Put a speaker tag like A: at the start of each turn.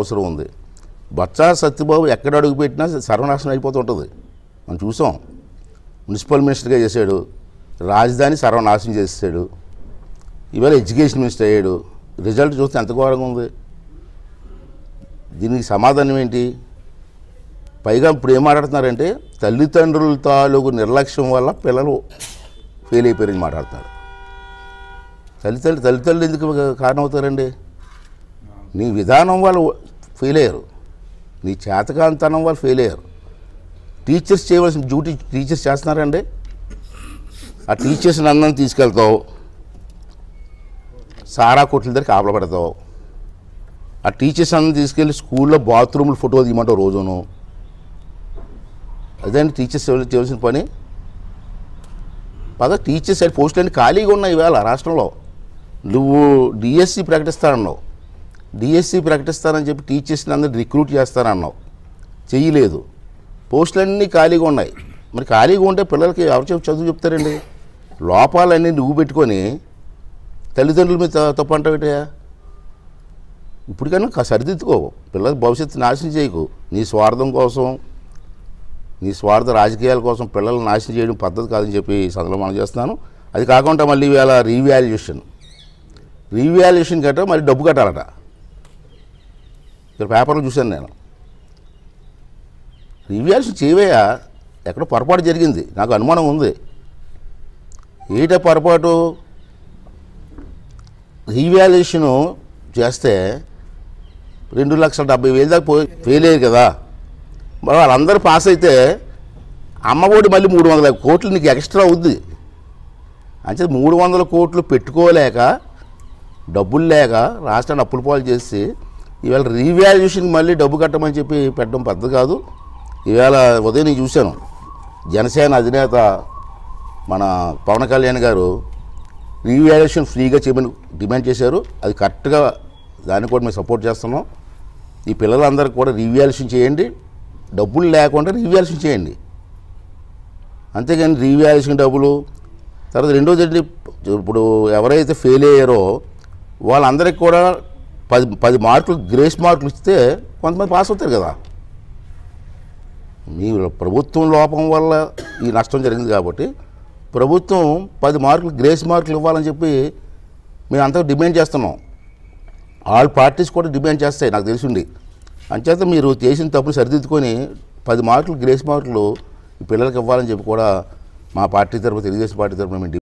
A: అవసరం ఉంది. బొత్స సత్యబాబు ఎక్కడ అడుగు పెట్టినా సర్వనాశనం అయిపోతుంటుంది మనం చూసాం. మున్సిపల్ మినిస్టర్గా చేశాడు. రాజధాని సర్వనాశనం చేసాడు ఇవాళ ఎడ్యుకేషన్ మినిస్టర్ అయ్యాడు. రిజల్ట్ చూస్తే ఎంత ఘోరంగా ఉంది. దీనికి సమాధానం ఏంటి? పైగా ఇప్పుడు ఏం మాట్లాడుతున్నారంటే తల్లిదండ్రుల తాలూకు నిర్లక్ష్యం వల్ల పిల్లలు ఫెయిల్ అయిపోయారని మాట్లాడుతున్నారు. తల్లిదండ్రులు తల్లిదండ్రులు ఎందుకు కారణం అవుతారండి నీ విధానం వల్ల ఫెయిల్ అయ్యారు. నీ చేతకాంతనం వాళ్ళు ఫెయిల్ అయ్యారు. టీచర్స్ చేయవలసిన డ్యూటీ టీచర్స్ చేస్తున్నారండి. ఆ టీచర్స్ని అందరం తీసుకెళ్తావు. సారా కొట్ల దగ్గర కాపల పెడతావు. ఆ టీచర్స్ అందరం తీసుకెళ్ళి స్కూల్లో బాత్రూమ్లు ఫోటో తీయమంటావు రోజును. అదండి టీచర్స్ చేయవలసిన పని? పద టీచర్స్ సైడ్ పోస్టులన్నీ ఖాళీగా ఉన్నాయి ఇవాళ రాష్ట్రంలో. నువ్వు డిఎస్సి ప్రకటిస్తానన్నావు. డిఎస్సి ప్రకటిస్తానని చెప్పి టీచర్స్ని అందరు రిక్రూట్ చేస్తానన్నావు. చెయ్యలేదు. పోస్టులన్నీ ఖాళీగా ఉన్నాయి. మరి ఖాళీగా ఉంటే పిల్లలకి ఎవరు చెప్పి చదువు చెప్తారండి? లోపాలన్నీ నువ్వు పెట్టుకొని తల్లిదండ్రుల మీద తప్పు అంటావేటయా ఇప్పటికైనా సరిదిద్దుకో. పిల్లల భవిష్యత్తు నాశనం చేయకు. నీ స్వార్థం కోసం నీ స్వార్థ రాజకీయాల కోసం పిల్లల్ని నాశనం చేయడం పద్ధతి కాదని చెప్పి సందర్భం మనం చేస్తున్నాను. అది కాకుండా మళ్ళీ ఇవాళ రీవాల్యుయేషన్ రీవాల్యుయేషన్ కట్ట మరి డబ్బు కట్టాలట. ఇక్కడ పేపర్లో చూశాను నేను. రీవాల్యుయేషన్ చేయవయ్యా ఎక్కడో పొరపాటు జరిగింది నాకు అనుమానం ఉంది. ఏట పొరపాటు రీవాల్యుయేషను చేస్తే రెండు లక్షల డెబ్బై వేలు దాకా పోయి ఫెయిల్ అయ్యారు కదా. మరి వాళ్ళందరూ పాస్ అయితే అమ్మఒడి మళ్ళీ మూడు వందల కోట్లు నీకు ఎక్స్ట్రా అవుద్ది. అంటే మూడు వందల కోట్లు పెట్టుకోలేక డబ్బులు లేక రాష్ట్రాన్ని అప్పుల పాలు చేసి ఈవేళ రీవాల్యుయేషన్కి మళ్ళీ డబ్బు కట్టమని చెప్పి పెట్టడం పద్ధతి కాదు. ఈవేళ ఉదయం నేను చూశాను. జనసేన అధినేత మన పవన్ కళ్యాణ్ గారు రీవాల్యుయేషన్ ఫ్రీగా చేయమని డిమాండ్ చేశారు. అది కరెక్ట్గా దాన్ని కూడా మేము సపోర్ట్ చేస్తున్నాం. ఈ పిల్లలందరికీ కూడా రీవాల్యుయేషన్ చేయండి. డబ్బులు లేకుండా రీవాల్యుయేషన్ చేయండి. అంతేగాని రీవాల్యుయేషన్ డబ్బులు తర్వాత రెండోది ఇప్పుడు ఎవరైతే ఫెయిల్ అయ్యారో వాళ్ళందరికీ కూడా పది పది మార్కులు గ్రేస్ మార్కులు ఇస్తే కొంతమంది పాస్ అవుతారు కదా. మీ ప్రభుత్వం లోపం వల్ల ఈ నష్టం జరిగింది కాబట్టి ప్రభుత్వం పది మార్కులు గ్రేస్ మార్కులు ఇవ్వాలని చెప్పి మేము అంతా డిమాండ్ చేస్తున్నాం. ఆల్ పార్టీస్ కూడా డిమాండ్ చేస్తాయి నాకు తెలిసిండి అంచేత మీరు చేసిన తప్పులు సరిదిద్దుకొని పది మార్కులు గ్రేస్ మార్కులు ఈ పిల్లలకి ఇవ్వాలని చెప్పి కూడా మా పార్టీ తరఫున తెలుగుదేశం పార్టీ తరఫున మేము